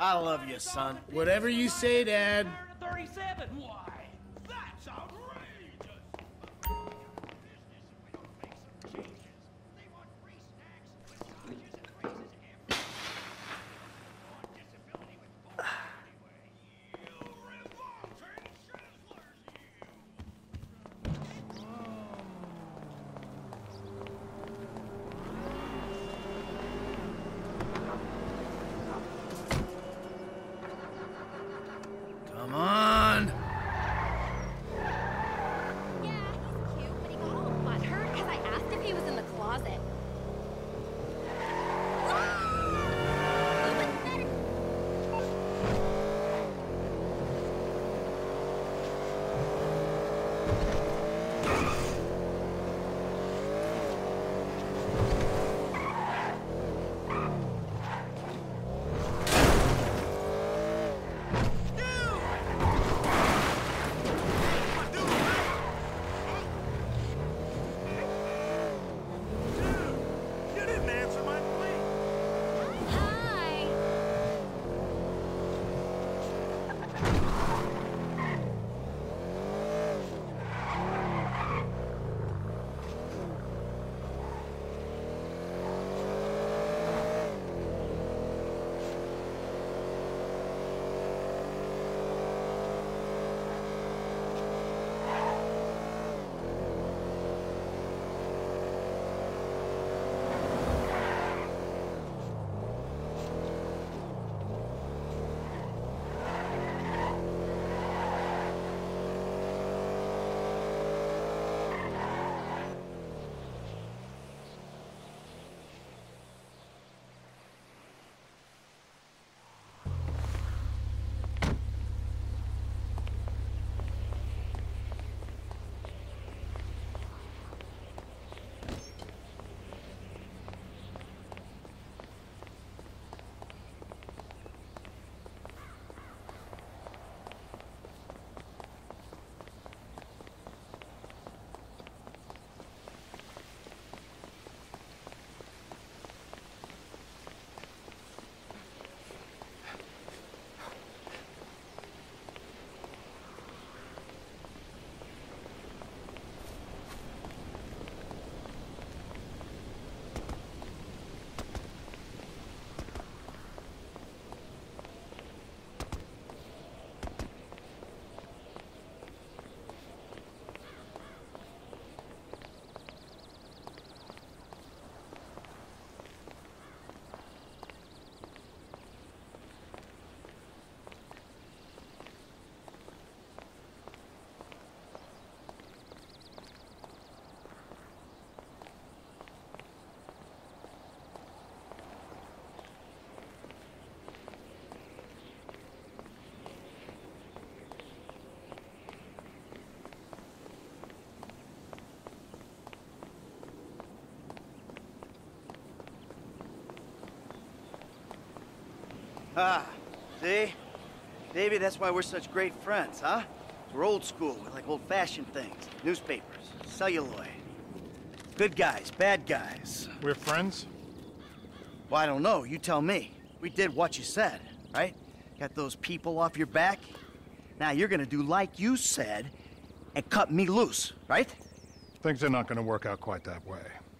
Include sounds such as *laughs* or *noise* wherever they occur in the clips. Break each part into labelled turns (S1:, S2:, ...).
S1: I love you, son.
S2: Whatever you say, Dad.
S3: 37. Why?
S1: Ah, see? Maybe that's why we're such great friends, huh? We're old school. We like old-fashioned things. Newspapers, celluloid. Good guys, bad guys.
S4: We're friends?
S1: Well, I don't know. You tell me. We did what you said, right? Got those people off your back. Now you're gonna do like you said and cut me loose, right?
S4: Things are not going to work out quite that way.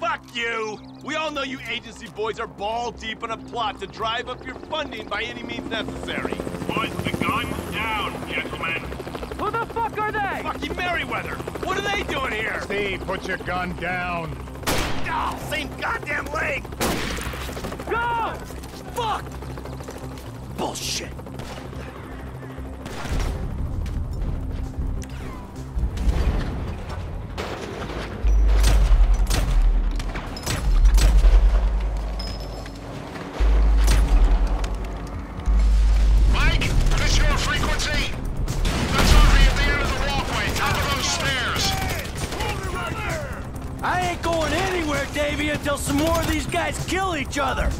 S5: Fuck you! We all know you agency boys are ball deep in a plot to drive up your funding by any means necessary.
S6: Put the guns down, gentlemen.
S3: Who the fuck are they?
S5: Fucking Merryweather! What are they doing here?
S4: Steve, put your gun down.
S5: Oh, same goddamn leg!
S3: Go!
S5: Fuck! Bullshit!
S3: Davy, until some more of these guys kill each other!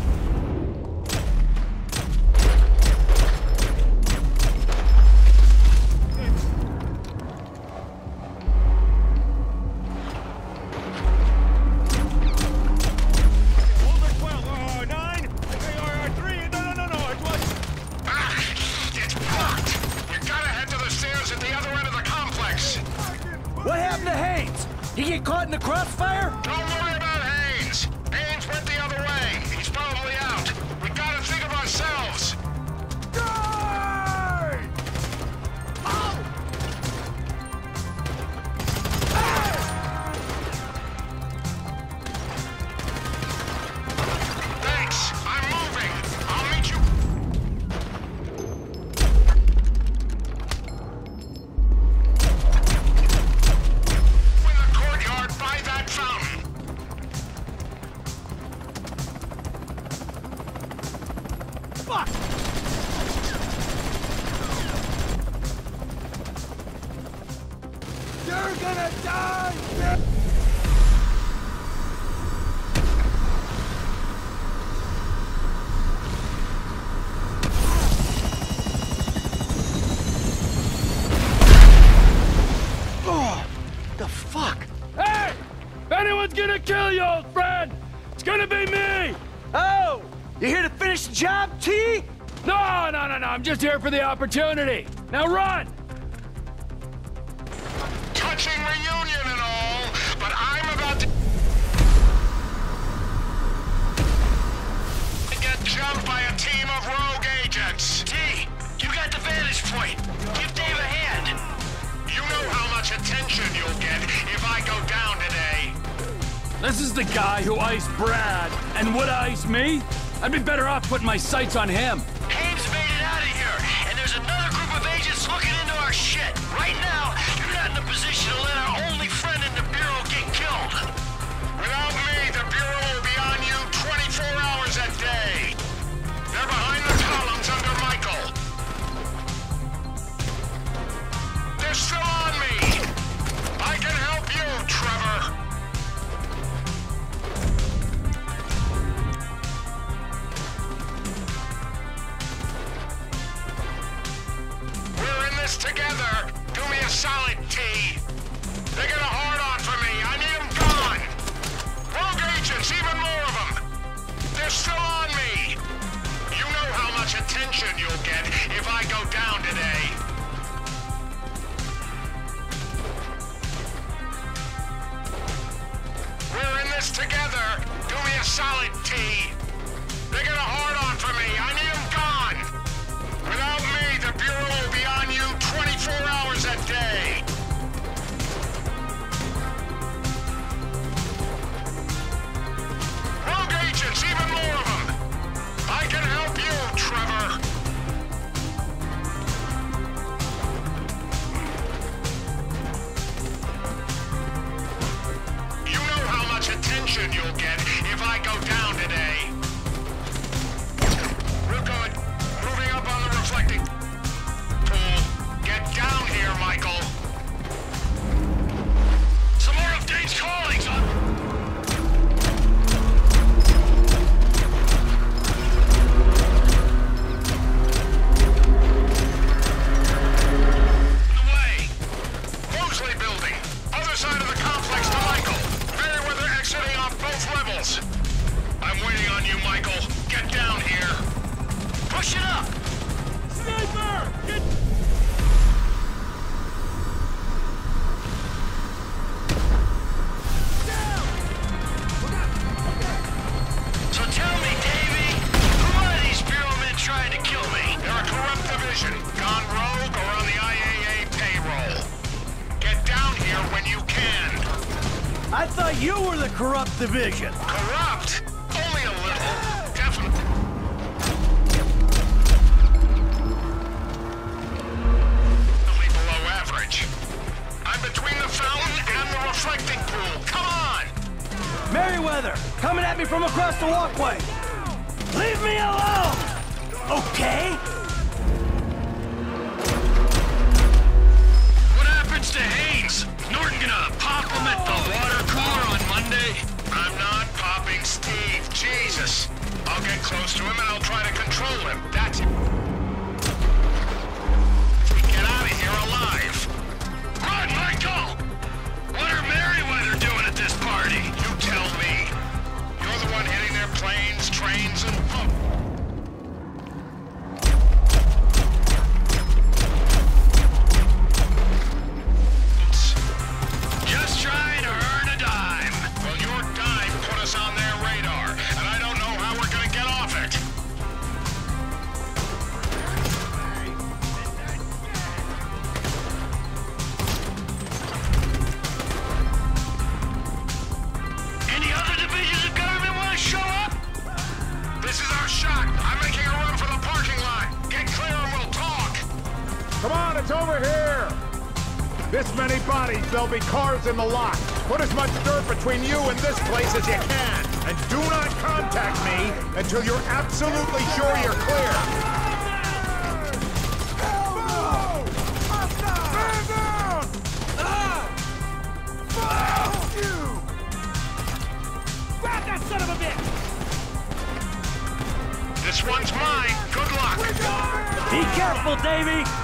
S7: You're gonna die!
S5: The fuck?
S3: Hey! If anyone's gonna kill you, old friend, it's gonna be me!
S5: Oh! You here to finish the job, T?
S3: No, no, no, no, I'm just here for the opportunity. Now run! This is the guy who iced Brad, and would ice me? I'd be better off putting my sights on him.
S4: This together. Do me a solid, T. They're gonna hard on for me. I need
S1: corrupt.
S3: Corrupt? Only a little. Definitely below average. I'm between the fountain and the reflecting pool. Come on!
S1: Merryweather, coming at me from across the walkway. Leave me alone! Okay?
S3: What happens to Haines? Norton gonna pop him at the water cooler on Monday? I'm not popping Steve. Jesus. I'll get close to him and I'll try to control him. That's it. Get out of here alive. Run, Michael! What are Merryweather doing at this party? You tell me. You're the one hitting their planes, trains, and pump.
S4: Cars in the lot. Put as much dirt between you and this place as you can. And do not contact me until you're absolutely sure you're clear.
S3: Son of a bitch this one's mine. Good luck.
S1: Be careful, Davy!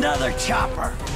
S1: Another chopper!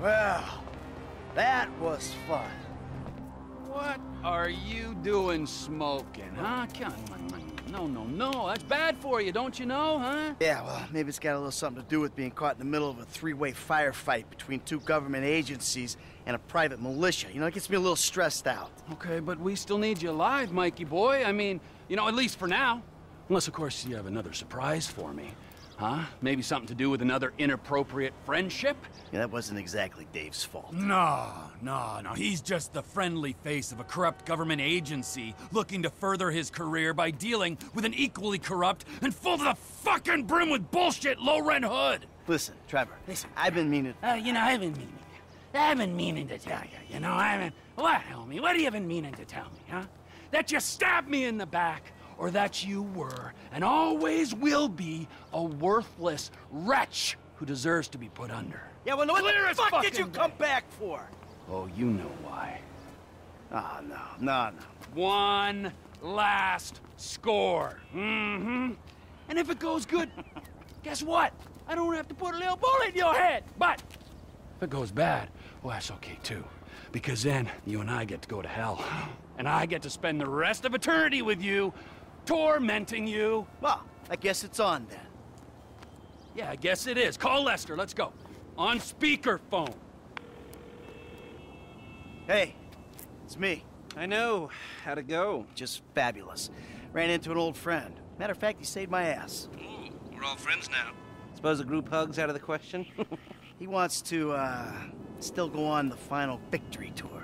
S1: Well, that was fun.
S8: What are you doing smoking, huh? Come on, man. No, no, no. That's bad for you, don't you know, huh?
S1: Yeah, well, maybe it's got a little something to do with being caught in the middle of a three-way firefight between two government agencies and a private militia. You know, it gets me a little stressed out.
S8: Okay, but we still need you alive, Mikey boy. I mean, you know, at least for now. Unless, of course, you have another surprise for me. Huh? Maybe something to do with another inappropriate friendship?
S1: Yeah, that wasn't exactly Dave's fault.
S9: No, no, no. He's just the friendly face of a corrupt government agency looking to further his career by dealing with an equally corrupt and full to the fucking brim with bullshit low rent hood.
S1: Listen, Trevor, listen, I've been meaning...
S2: To- uh, you know, I've been meaning. I've been meaning to tell you. You know, I've been. What, homie? What have you been meaning to tell me, huh?
S8: That you stabbed me in the back, or that you were, and always will be, a worthless wretch who deserves to be put under.
S1: Yeah, well, what
S8: Clear
S1: the fuck did you come
S8: day.
S1: back for?
S8: Oh, you know why.
S1: Oh, no, no, no.
S8: One last score. Mm-hmm. And if it goes good, *laughs* guess what? I don't have to put a little bullet in your head. But if it goes bad, well, that's okay too. Because then you and I get to go to hell. And I get to spend the rest of eternity with you, tormenting you.
S1: Well, I guess it's on then.
S8: Yeah, I guess it is. Call Lester. Let's go. On speakerphone.
S1: Hey, it's me.
S10: I know. How'd it go?
S1: Just fabulous. Ran into an old friend. Matter of fact, he saved my ass.
S10: Ooh, we're all friends now. Suppose a group hug's out of the question? *laughs*
S1: He wants to, uh, still go on the final victory tour.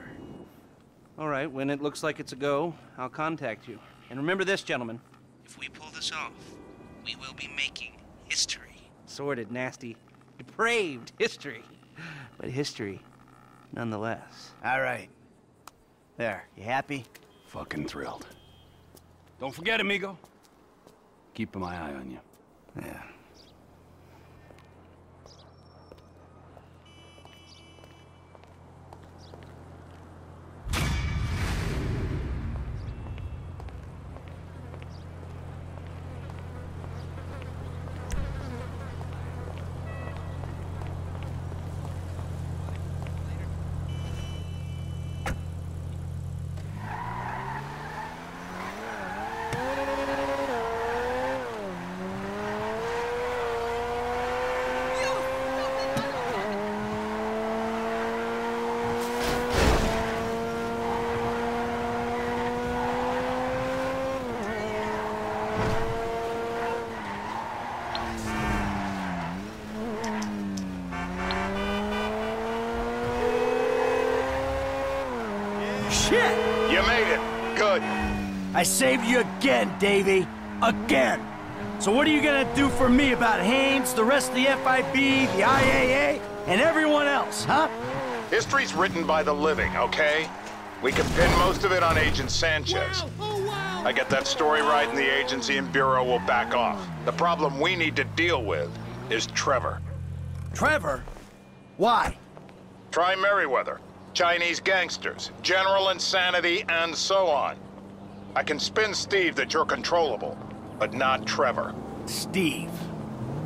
S10: all right, when it looks like it's a go, I'll contact you. And remember this, gentlemen. If we pull this off, we will be making history. Sordid, nasty, depraved history. But history, nonetheless.
S1: All right. There, you happy?
S8: Fucking thrilled. Don't forget, amigo. Keeping my eye on you.
S1: Yeah. Shit!
S4: You made it. Good.
S1: I saved you again, Davy. Again. So what are you gonna do for me about Haines, the rest of the FIB, the IAA, and everyone else, huh?
S4: History's written by the living, okay? We can pin most of it on Agent Sanchez. I get that story right and the agency and Bureau will back off. The problem we need to deal with is Trevor.
S1: Trevor? Why?
S4: Try Merryweather, Chinese gangsters, general insanity, and so on. I can spin Steve that you're controllable, but not Trevor.
S1: Steve.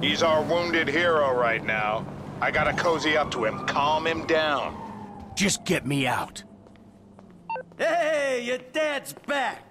S4: He's our wounded hero right now. I gotta cozy up to him, calm him down.
S1: Just get me out. Hey, your dad's back.